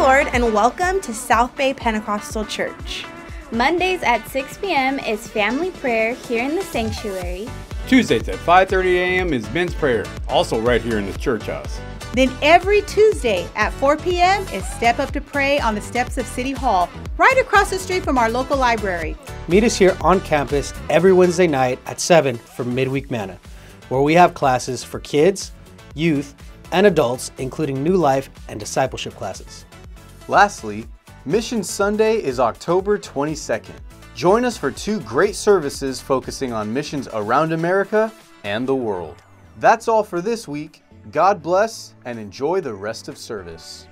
Lord and welcome to South Bay Pentecostal Church. Mondays at 6 p.m. is family prayer here in the sanctuary. Tuesdays at 5:30 a.m. is men's prayer, also right here in the church house. Then every Tuesday at 4 p.m. is Step Up to Pray on the steps of City Hall, right across the street from our local library. Meet us here on campus every Wednesday night at 7 for Midweek Manna, where we have classes for kids, youth, and adults, including new life and discipleship classes. Lastly, Mission Sunday is October 22nd. Join us for two great services focusing on missions around America and the world. That's all for this week. God bless and enjoy the rest of service.